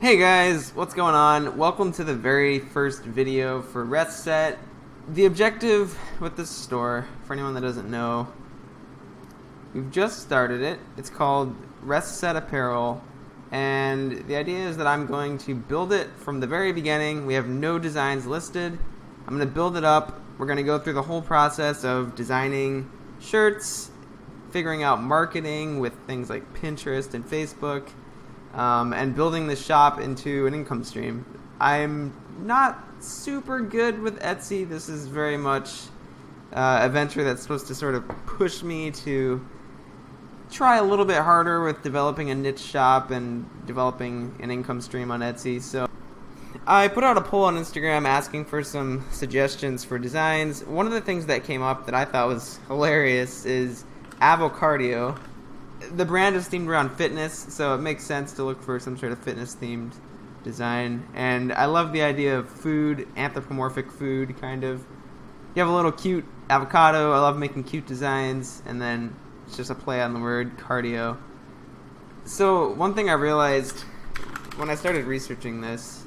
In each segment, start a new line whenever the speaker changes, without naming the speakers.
Hey guys, what's going on? Welcome to the very first video for RestSet. The objective with this store, for anyone that doesn't know, we've just started it. It's called RestSet Apparel, and the idea is that I'm going to build it from the very beginning. We have no designs listed. I'm going to build it up. We're going to go through the whole process of designing shirts, figuring out marketing with things like Pinterest and Facebook um, and building the shop into an income stream. I'm not super good with Etsy. This is very much uh, a venture that's supposed to sort of push me to try a little bit harder with developing a niche shop and developing an income stream on Etsy. So I put out a poll on Instagram asking for some suggestions for designs. One of the things that came up that I thought was hilarious is Avocardio the brand is themed around fitness, so it makes sense to look for some sort of fitness themed design. And I love the idea of food, anthropomorphic food, kind of. You have a little cute avocado. I love making cute designs, and then it's just a play on the word cardio. So one thing I realized when I started researching this,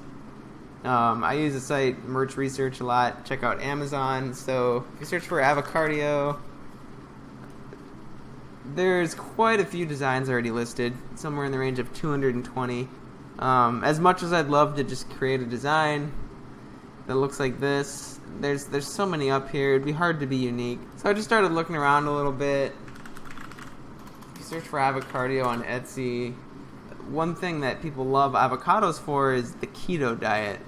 um, I use the site Merch Research a lot. Check out Amazon. So if you search for avocardio there's quite a few designs already listed, somewhere in the range of 220. Um, as much as I'd love to just create a design that looks like this, there's there's so many up here. It'd be hard to be unique. So I just started looking around a little bit. If you search for avocardio on Etsy, one thing that people love avocados for is the keto diet,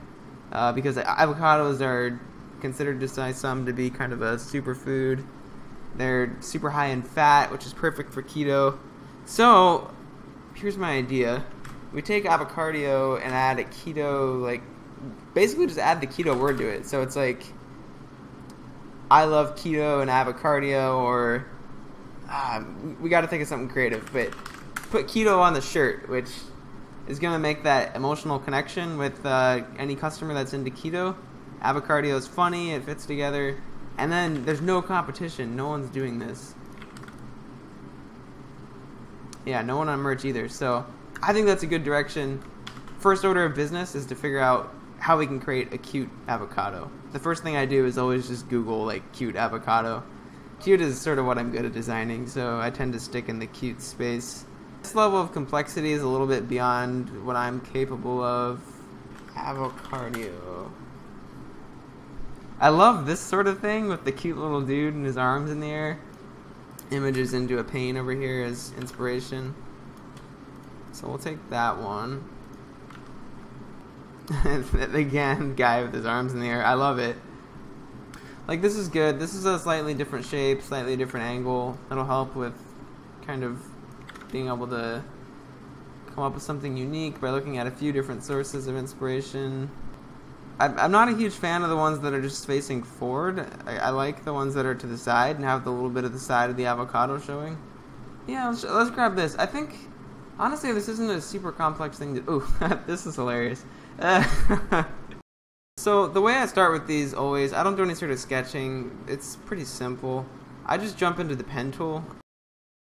uh, because avocados are considered just by some to be kind of a superfood. They're super high in fat, which is perfect for keto. So, here's my idea. We take avocardio and add a keto, like, basically just add the keto word to it. So it's like, I love keto and avocardio, or uh, we got to think of something creative. But put keto on the shirt, which is going to make that emotional connection with uh, any customer that's into keto. Avocardio is funny, it fits together. And then there's no competition. No one's doing this. Yeah, no one on merch either. So I think that's a good direction. First order of business is to figure out how we can create a cute avocado. The first thing I do is always just Google like cute avocado. Cute is sort of what I'm good at designing, so I tend to stick in the cute space. This level of complexity is a little bit beyond what I'm capable of. Avocardio. I love this sort of thing with the cute little dude and his arms in the air. Images into a pane over here as inspiration. So we'll take that one. Again, guy with his arms in the air. I love it. Like this is good. This is a slightly different shape, slightly different angle. That'll help with kind of being able to come up with something unique by looking at a few different sources of inspiration. I'm not a huge fan of the ones that are just facing forward. I, I, like the ones that are to the side and have the little bit of the side of the avocado showing. Yeah, let's, let's grab this. I think, honestly, this isn't a super complex thing to... Ooh, this is hilarious. Uh, so, the way I start with these always, I don't do any sort of sketching. It's pretty simple. I just jump into the pen tool.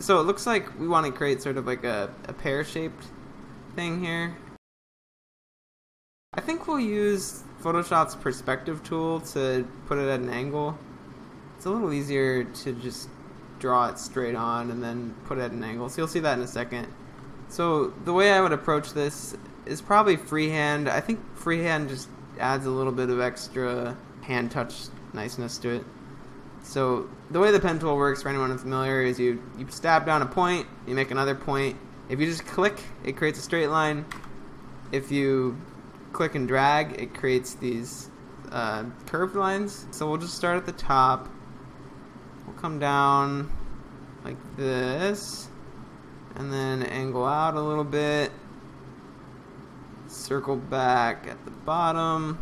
So, it looks like we want to create sort of like a, a pear-shaped thing here. I think we'll use Photoshop's perspective tool to put it at an angle. It's a little easier to just draw it straight on and then put it at an angle. So you'll see that in a second. So the way I would approach this is probably freehand. I think freehand just adds a little bit of extra hand touch niceness to it. So the way the pen tool works for anyone unfamiliar is you, you stab down a point, you make another point. If you just click, it creates a straight line. If you click and drag, it creates these uh, curved lines. So we'll just start at the top. We'll come down like this, and then angle out a little bit. Circle back at the bottom.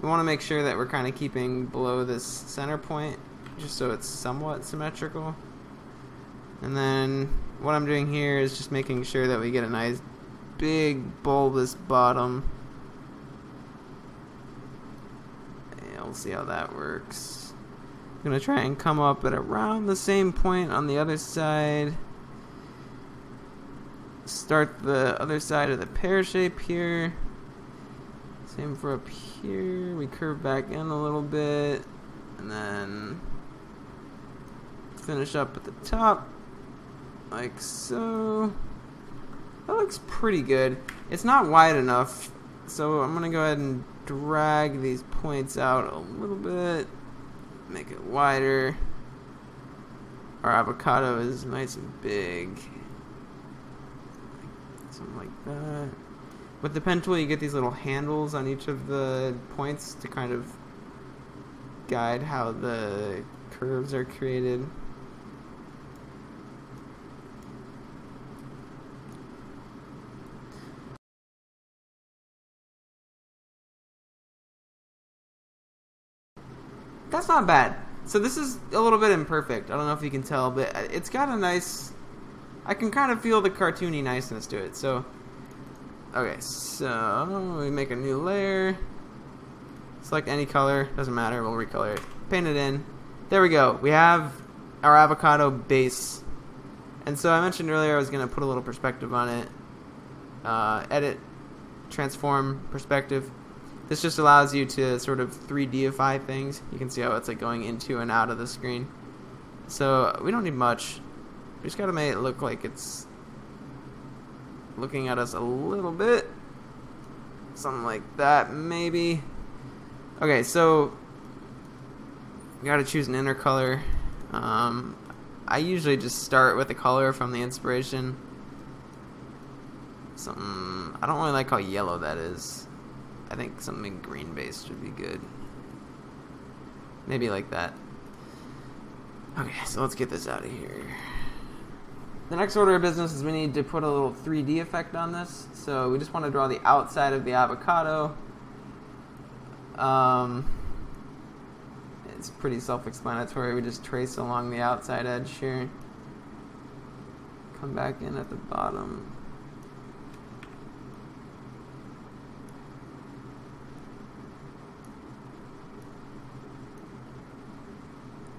We want to make sure that we're kind of keeping below this center point, just so it's somewhat symmetrical. And then what I'm doing here is just making sure that we get a nice big bulbous bottom. Yeah, we'll see how that works. I'm gonna try and come up at around the same point on the other side. start the other side of the pear shape here. Same for up here. We curve back in a little bit. And then finish up at the top. Like so. That looks pretty good. It's not wide enough. So I'm going to go ahead and drag these points out a little bit. Make it wider. Our avocado is nice and big. Something like that. With the pen tool, you get these little handles on each of the points to kind of guide how the curves are created. That's not bad. So this is a little bit imperfect. I don't know if you can tell, but it's got a nice... I can kind of feel the cartoony niceness to it, so... Okay, so we make a new layer. Select any color, doesn't matter, we'll recolor it. Paint it in. There we go. We have our avocado base. And so I mentioned earlier I was going to put a little perspective on it. Uh, edit, transform, perspective. This just allows you to sort of 3Dify things. You can see how it's like going into and out of the screen. So we don't need much. We just got to make it look like it's looking at us a little bit. Something like that, maybe. Okay, so you got to choose an inner color. Um, I usually just start with a color from the inspiration. Something I don't really like how yellow that is. I think something green based would be good. Maybe like that. Okay, so let's get this out of here. The next order of business is we need to put a little 3D effect on this. So we just want to draw the outside of the avocado. Um, it's pretty self-explanatory. We just trace along the outside edge here. Come back in at the bottom.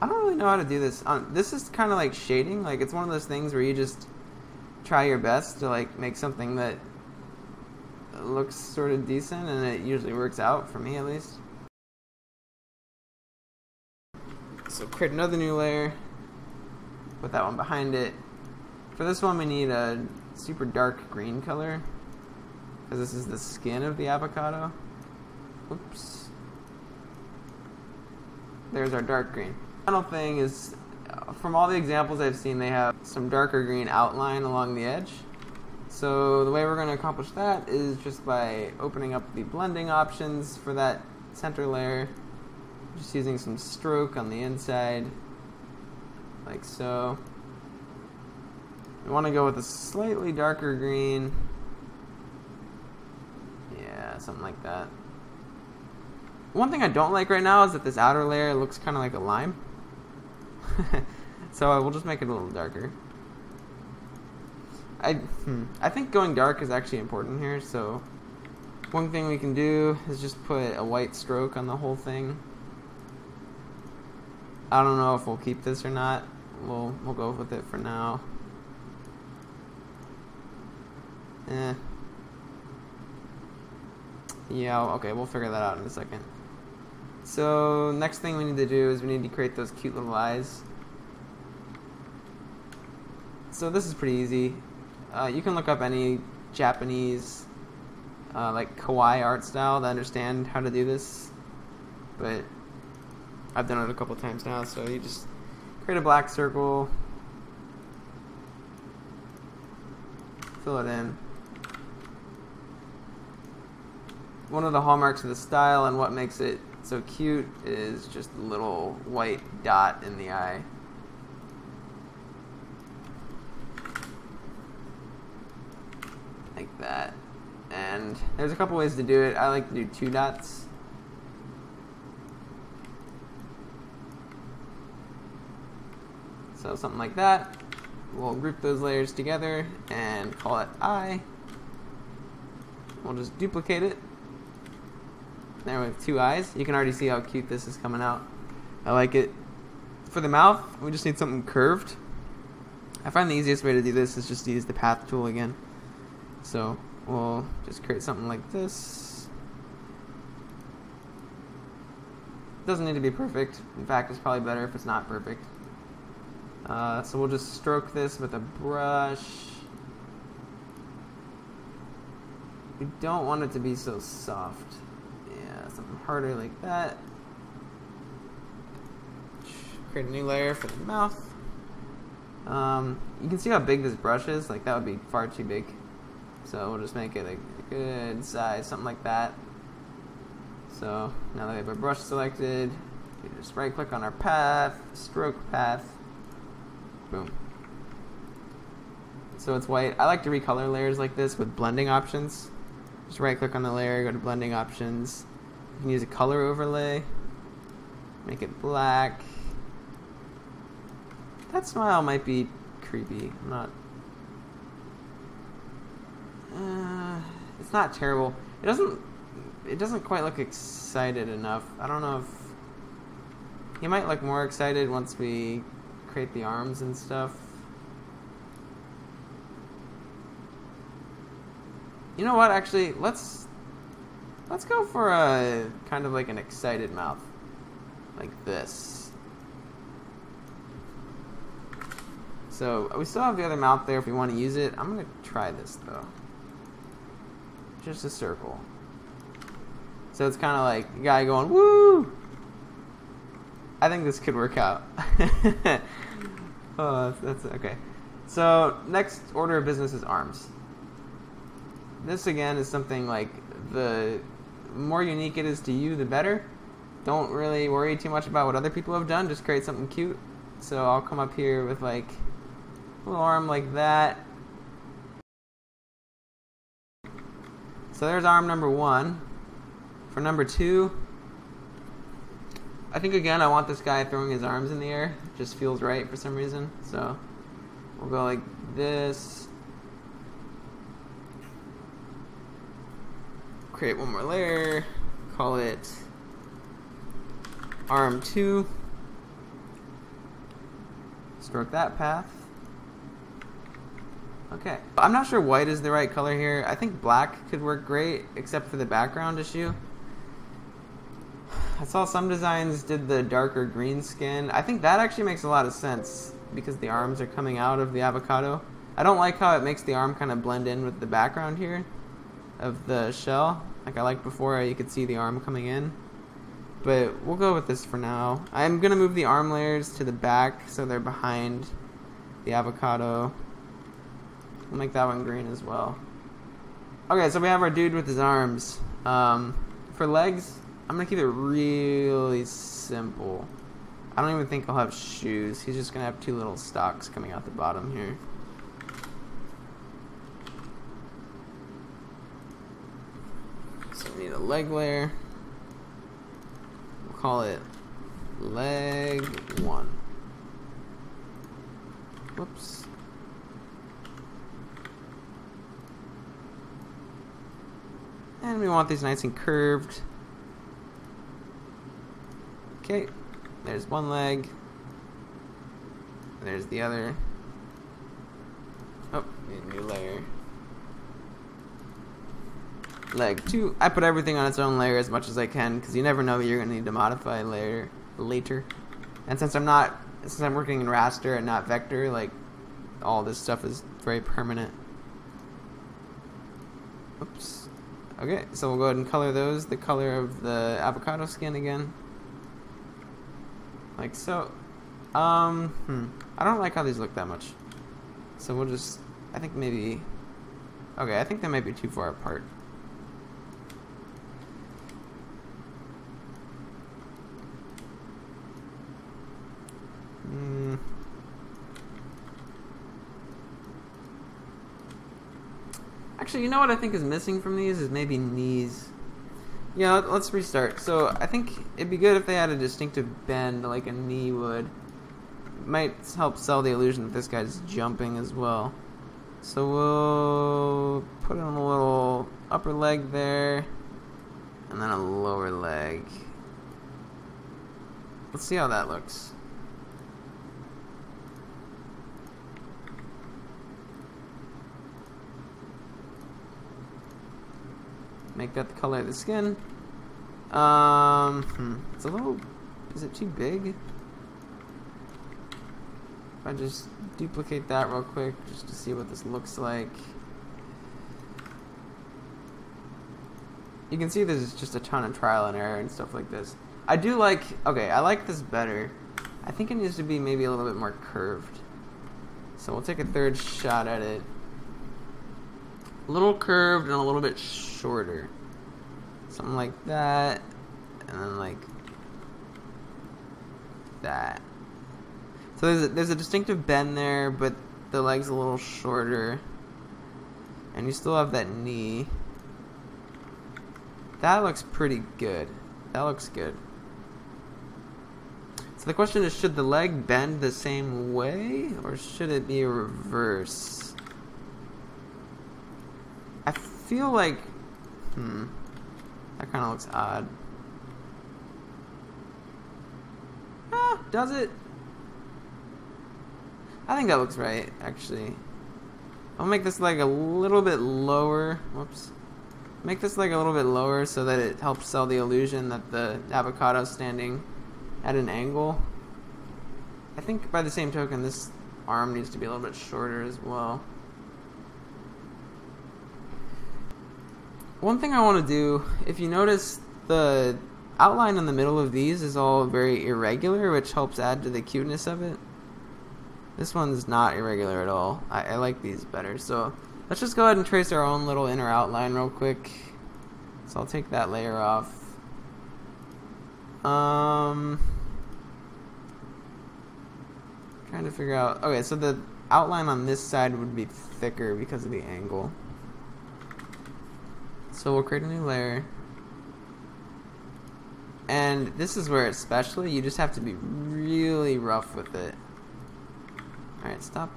I don't really know how to do this. Um, this is kind of like shading. Like it's one of those things where you just try your best to like make something that looks sort of decent, and it usually works out for me at least. So create another new layer. Put that one behind it. For this one, we need a super dark green color because this is the skin of the avocado. Oops. There's our dark green final thing is, uh, from all the examples I've seen, they have some darker green outline along the edge. So the way we're going to accomplish that is just by opening up the blending options for that center layer. Just using some stroke on the inside, like so. We want to go with a slightly darker green. Yeah, something like that. One thing I don't like right now is that this outer layer looks kind of like a lime. so uh, we'll just make it a little darker. I hmm, I think going dark is actually important here. So one thing we can do is just put a white stroke on the whole thing. I don't know if we'll keep this or not. We'll we'll go with it for now. Eh. Yeah, okay, we'll figure that out in a second. So next thing we need to do is we need to create those cute little eyes. So this is pretty easy. Uh, you can look up any Japanese uh, like kawaii art style to understand how to do this, but I've done it a couple times now. So you just create a black circle, fill it in. One of the hallmarks of the style and what makes it so cute is just a little white dot in the eye. Like that. And there's a couple ways to do it. I like to do two dots. So something like that. We'll group those layers together and call it eye. We'll just duplicate it there with two eyes. You can already see how cute this is coming out. I like it. For the mouth, we just need something curved. I find the easiest way to do this is just to use the path tool again. So we'll just create something like this. Doesn't need to be perfect. In fact, it's probably better if it's not perfect. Uh, so we'll just stroke this with a brush. We don't want it to be so soft. Something harder like that. Create a new layer for the mouth. Um, you can see how big this brush is. Like that would be far too big. So we'll just make it a good size, something like that. So now that we have our brush selected, we just right click on our path, stroke path, boom. So it's white. I like to recolor layers like this with blending options. Just right click on the layer, go to blending options. You can use a color overlay, make it black. That smile might be creepy. I'm not. Uh, it's not terrible. It doesn't it doesn't quite look excited enough. I don't know if he might look more excited once we create the arms and stuff. You know what? Actually, let's let's go for a kind of like an excited mouth, like this. So we still have the other mouth there if we want to use it. I'm gonna try this though. Just a circle. So it's kind of like guy going, woo! I think this could work out. oh, that's, that's okay. So next order of business is arms. This again is something like the more unique it is to you, the better. Don't really worry too much about what other people have done. Just create something cute. So I'll come up here with like a little arm like that. So there's arm number one. For number two, I think again I want this guy throwing his arms in the air. It just feels right for some reason. So we'll go like this. Create one more layer. Call it arm two. Stroke that path. Okay. I'm not sure white is the right color here. I think black could work great, except for the background issue. I saw some designs did the darker green skin. I think that actually makes a lot of sense because the arms are coming out of the avocado. I don't like how it makes the arm kind of blend in with the background here of the shell. Like I like before, you could see the arm coming in. But we'll go with this for now. I'm going to move the arm layers to the back so they're behind the avocado. We'll make that one green as well. Okay, so we have our dude with his arms. Um, for legs, I'm gonna keep it really simple. I don't even think I'll have shoes. He's just gonna have two little stalks coming out the bottom here. So we need a leg layer. We'll call it leg one. Whoops. And we want these nice and curved. Okay, there's one leg. There's the other. Oh, need a new layer. Leg two. I put everything on its own layer as much as I can because you never know you're gonna need to modify a layer later. And since I'm not, since I'm working in raster and not vector, like all this stuff is very permanent. Oops. Okay, so we'll go ahead and color those the color of the avocado skin again. Like so. Um, hmm. I don't like how these look that much. So we'll just, I think maybe, okay, I think they might be too far apart. Hmm. Actually, you know what I think is missing from these is maybe knees. Yeah, let's restart. So I think it'd be good if they had a distinctive bend like a knee would. Might help sell the illusion that this guy's jumping as well. So we'll put in a little upper leg there, and then a lower leg. Let's see how that looks. Make that the color of the skin. Um, hmm, it's a little. Is it too big? If I just duplicate that real quick, just to see what this looks like. You can see there's just a ton of trial and error and stuff like this. I do like. Okay, I like this better. I think it needs to be maybe a little bit more curved. So we'll take a third shot at it. A little curved and a little bit shorter. Something like that. And then like that. So there's a, there's a distinctive bend there, but the leg's a little shorter. And you still have that knee. That looks pretty good. That looks good. So the question is, should the leg bend the same way, or should it be reverse? I feel like, hmm, that kind of looks odd. Ah, does it? I think that looks right, actually. I'll make this leg a little bit lower. Whoops. Make this leg a little bit lower so that it helps sell the illusion that the avocado is standing at an angle. I think by the same token, this arm needs to be a little bit shorter as well. One thing I want to do, if you notice, the outline in the middle of these is all very irregular, which helps add to the cuteness of it. This one's not irregular at all. I, I like these better. So let's just go ahead and trace our own little inner outline real quick. So I'll take that layer off. Um, trying to figure out. Okay, so the outline on this side would be thicker because of the angle. So we'll create a new layer. And this is where it's special. you just have to be really rough with it. Alright, stop.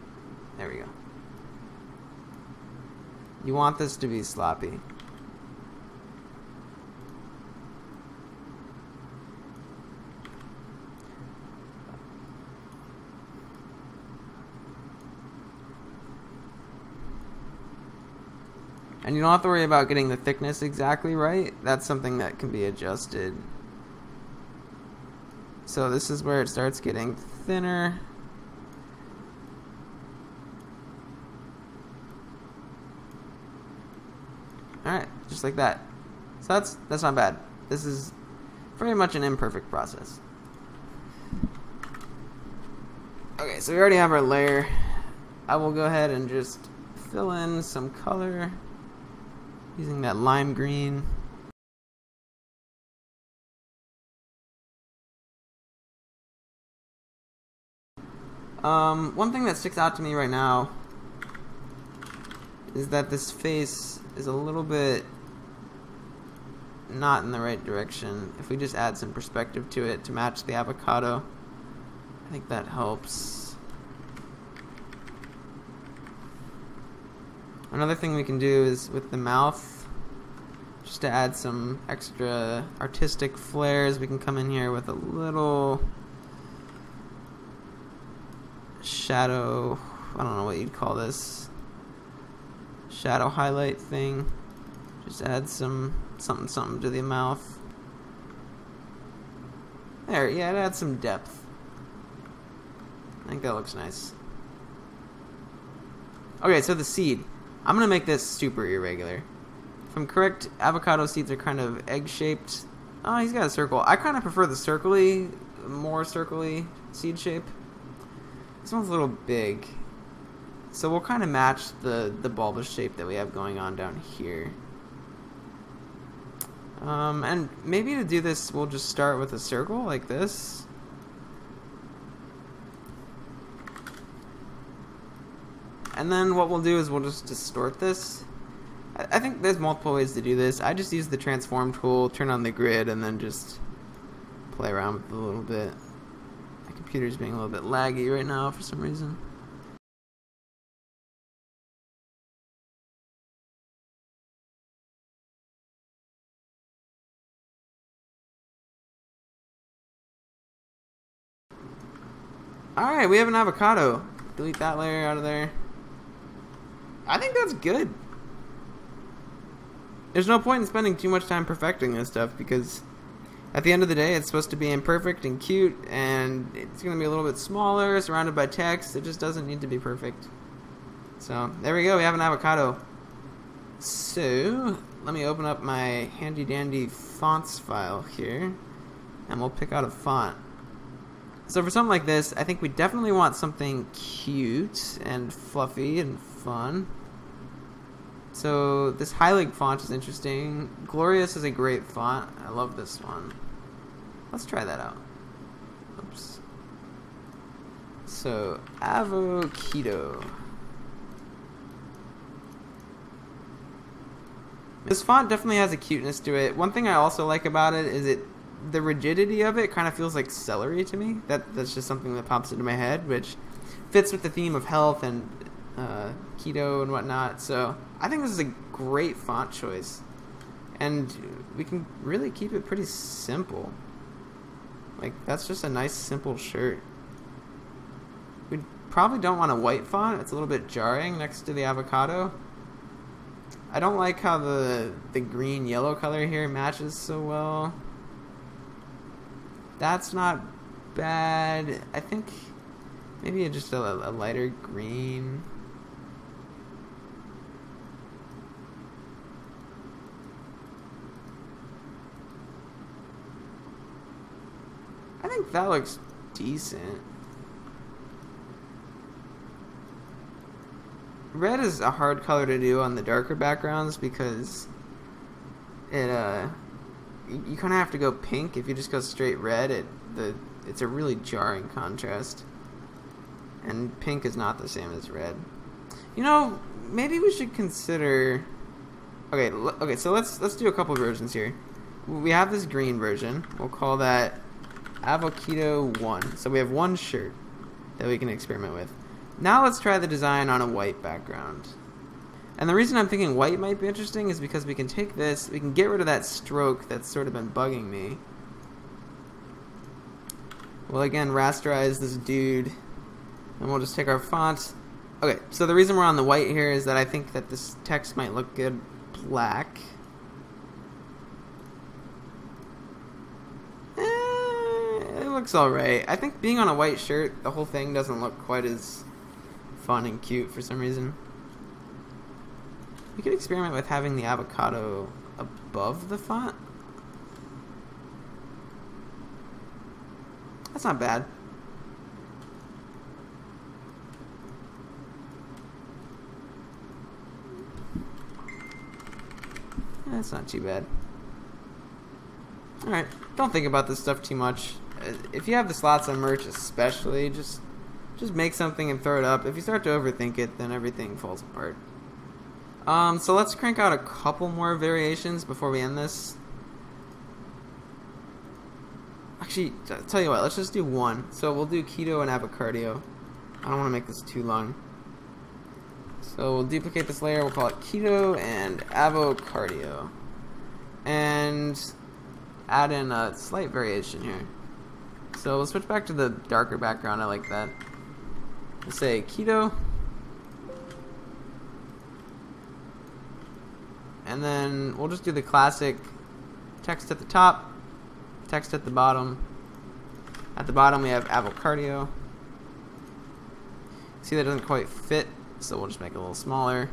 There we go. You want this to be sloppy. And you don't have to worry about getting the thickness exactly right. That's something that can be adjusted. So this is where it starts getting thinner. Alright, just like that. So that's that's not bad. This is pretty much an imperfect process. Okay, so we already have our layer. I will go ahead and just fill in some color using that lime green. Um, one thing that sticks out to me right now is that this face is a little bit not in the right direction. If we just add some perspective to it to match the avocado, I think that helps. Another thing we can do is with the mouth, just to add some extra artistic flares, we can come in here with a little shadow, I don't know what you'd call this, shadow highlight thing. Just add some something something to the mouth. There, yeah, it adds some depth. I think that looks nice. Okay, so the seed. I'm gonna make this super irregular. If I'm correct, avocado seeds are kind of egg-shaped. Oh, he's got a circle. I kind of prefer the circly, more circly seed shape. This one's a little big. So we'll kind of match the, the bulbous shape that we have going on down here. Um, and maybe to do this, we'll just start with a circle like this. And then what we'll do is we'll just distort this. I, think there's multiple ways to do this. I just use the transform tool, turn on the grid, and then just play around with it a little bit. My computer's being a little bit laggy right now for some reason. Alright, we have an avocado. Delete that layer out of there. I think that's good. there's no point in spending too much time perfecting this stuff because at the end of the day, it's supposed to be imperfect and cute, and it's going to be a little bit smaller, surrounded by text. It just doesn't need to be perfect. So, there we go. We have an avocado. So, let me open up my handy dandy fonts file here, and we'll pick out a font. So for something like this, I think we definitely want something cute and fluffy and fun. So this Heilig font is interesting. Glorious is a great font. I love this one. Let's try that out. Oops. So avocado. This font definitely has a cuteness to it. One thing I also like about it is it the rigidity of it kind of feels like celery to me. That that's just something that pops into my head, which fits with the theme of health and uh, keto and whatnot. So I think this is a great font choice, and we can really keep it pretty simple. Like that's just a nice simple shirt. We probably don't want a white font. It's a little bit jarring next to the avocado. I don't like how the the green yellow color here matches so well. That's not bad. I think maybe just a, a lighter green. I think that looks decent. Red is a hard color to do on the darker backgrounds because it uh you, kind of have to go pink. If you just go straight red, it the it's a really jarring contrast. And pink is not the same as red. You know, maybe we should consider. Okay, okay. So let's let's do a couple versions here. We have this green version. We'll call that Avocado One. So we have one shirt that we can experiment with. Now let's try the design on a white background. And the reason I'm thinking white might be interesting is because we can take this, we can get rid of that stroke that's sort of been bugging me. We'll again rasterize this dude, and we'll just take our font. Okay, so the reason we're on the white here is that I think that this text might look good black. Eh, it looks alright. I think being on a white shirt, the whole thing doesn't look quite as fun and cute for some reason. We could experiment with having the avocado above the font. That's not bad. That's not too bad. Alright, don't think about this stuff too much. If you have the slots on merch especially, just just make something and throw it up. If you start to overthink it, then everything falls apart. Um, so let's crank out a couple more variations before we end this. Actually, tell you what, let's just do one. So we'll do keto and avocardio. I don't want to make this too long. So we'll duplicate this layer, we'll call it keto and avocardio. And add in a slight variation here. So we'll switch back to the darker background, I like that. We'll say keto and then we'll just do the classic text at the top, text at the bottom. At the bottom we have avocardio. See that doesn't quite fit, so we'll just make it a little smaller.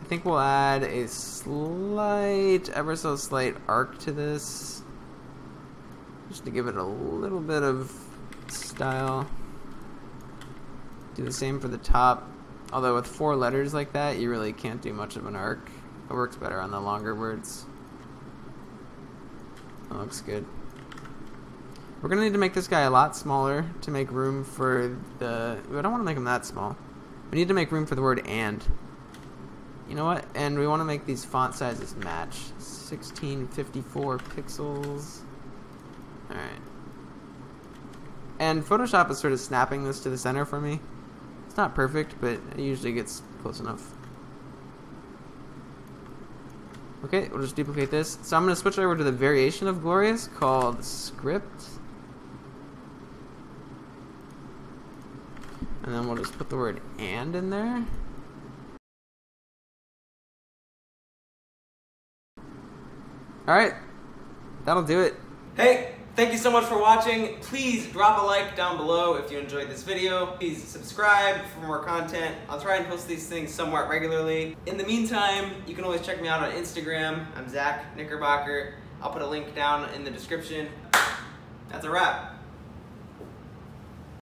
I think we'll add a slight, ever so slight arc to this. Just to give it a little bit of style. Do the same for the top. Although with four letters like that, you really can't do much of an arc. It works better on the longer words. That looks good. We're to need to make this guy a lot smaller to make room for the... We don't want to make him that small. We need to make room for the word and. You know what? And we want to make these font sizes match. 1654 pixels. Alright. And Photoshop is sort of snapping this to the center for me. It's not perfect, but it usually gets close enough. Okay, we'll just duplicate this. So I'm going to switch over to the variation of Glorious called script. And then we'll just put the word and in there. Alright, that'll do it.
Hey, thank you so much for watching. Please drop a like down below if you enjoyed this video. Please subscribe for more content. I'll try and post these things somewhat regularly. In the meantime, you can always check me out on Instagram. I'm Zach Knickerbocker. I'll put a link down in the description. That's a wrap.